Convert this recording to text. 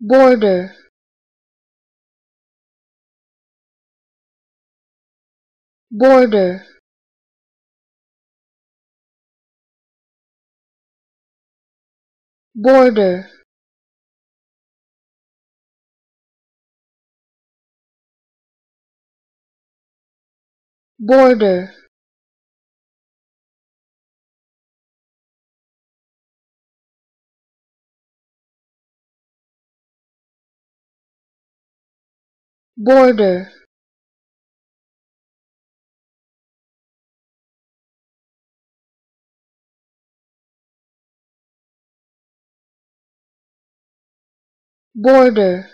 border. Border. Border. Border border. Border